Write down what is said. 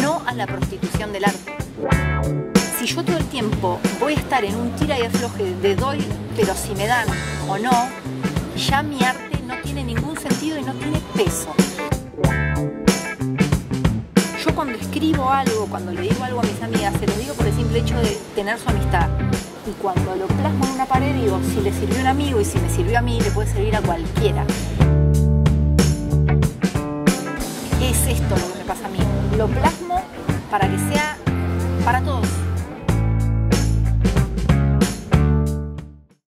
No a la prostitución del arte. Si yo todo el tiempo voy a estar en un tira y afloje de doy, pero si me dan o no, ya mi arte no tiene ningún sentido y no tiene peso. Yo cuando escribo algo, cuando le digo algo a mis amigas, se lo digo por el simple hecho de tener su amistad. Y cuando lo plasmo en una pared digo, si le sirvió a un amigo y si me sirvió a mí, le puede servir a cualquiera. esto lo que me pasa a mí. Lo plasmo para que sea para todos.